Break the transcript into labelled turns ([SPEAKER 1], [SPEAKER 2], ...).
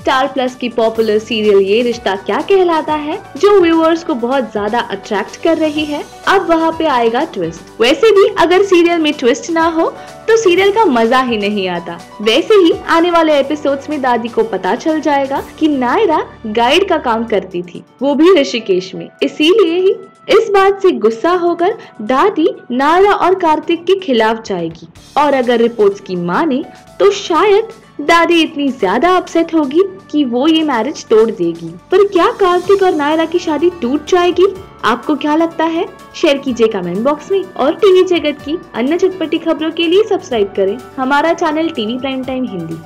[SPEAKER 1] Star plus की popular serial ये रिश्ता क्या कहलाता है, जो व्यूअर्स को बहुत ज़्यादा अट्रैक्ट कर रही है, अब वहाँ पे आएगा ट्विस्ट वैसे भी अगर सीरियल में ट्विस्ट ना हो तो सीरियल का मज़ा ही नहीं आता. वैसे ही आने वाले एपिसोड्स में दादी को पता चल जाएगा कि नायरा गाइड का काम करती थी, वो भी ऋषिकेश में. इसीलिए ही इस बात से गुस्सा होकर दादी नायरा और कार्तिक के खिलाफ जाएगी. और अगर रिपोर्ट्स की माने तो शायद दादी इतनी ज़्यादा अपसेट होगी कि वो ये मैरिज तोड़ देगी। पर क्या कार्तिक और नायरा की शादी टूट जाएगी? आपको क्या लगता है? शेयर कीजिए कमेंट बॉक्स में और टीवी जगत की अन्य चटपटी खबरों के लिए सब्सक्राइब करें। हमारा channel TV prime time Hindi